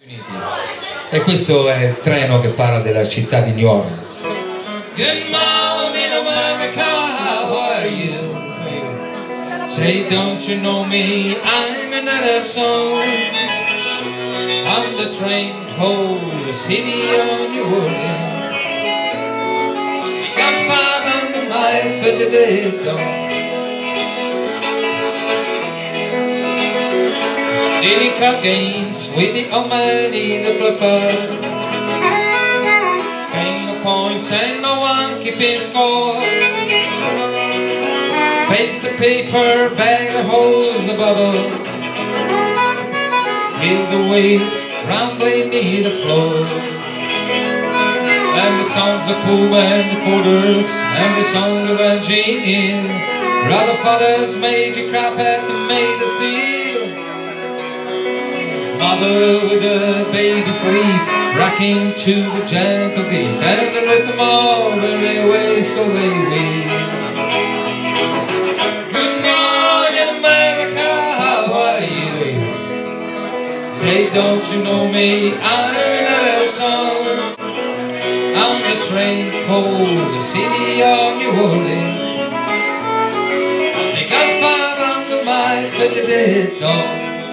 E questo è il treno che parla della città di New Orleans. Good morning America, how are you? Say don't you know me, I'm another song. I'm the train called the city of New Orleans. We got 500 miles for today's dawn. Cup games with the almighty the placard. Gain no points and no one keeping score. Paste the paper, bag the holes, the bottle. Feel the weights rumbling near the floor. And the sounds of pool and the quarters, and the sound of. Brother fathers made you crap at the made of steel. Mother with a baby sleep, rocking to the gentle beat, and the rhythm of the railway so leave. Good morning, America, how are you? Baby? Say, don't you know me? I'm another song. I'm the train called the city of New Orleans. They got 500 miles to today's dawn.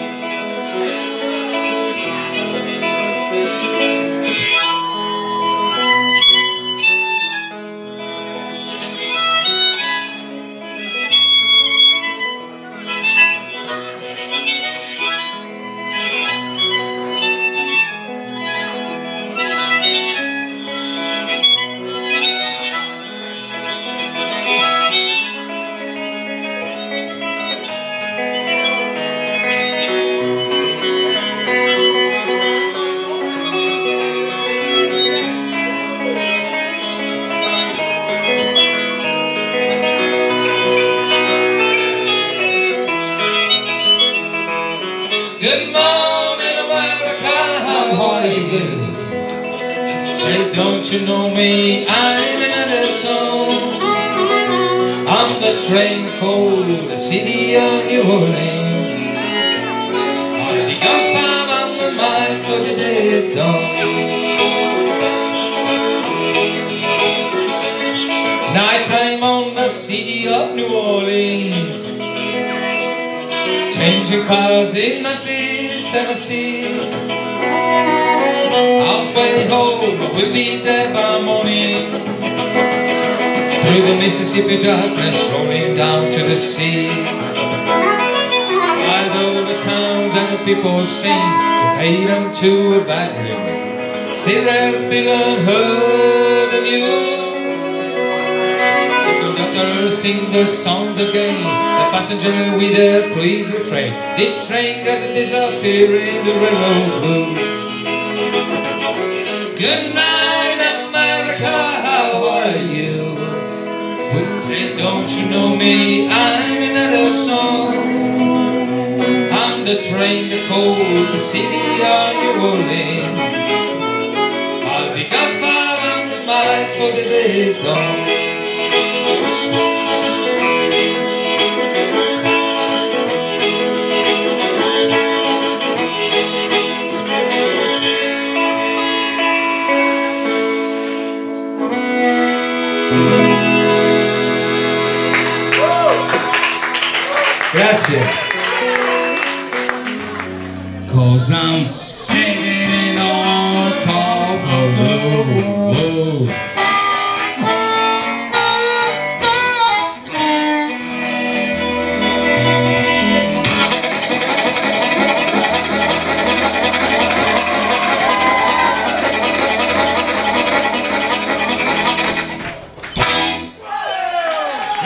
Good morning, America, how are you? Say, don't you know me? I'm another song. I'm the train called the city of New Orleans. Already got 500 miles for today's dawn. Nighttime on the city of New Orleans. Changing cars in Memphis, Tennessee. Halfway home, we'll be dead by morning. Through the Mississippi darkness, rolling down to the sea. While all the towns and the people sing, to fade into a vacuum. Still and still unheard of you sing the songs again. The passenger with a please refrain. This train got to disappear in the railroad blue. Good night, America, how are you? Say, don't you know me? I'm another song. I'm the train that called the city of New Orleans. I'll pick up 500 miles for the day's dawn. Grazie. Cause I'm sitting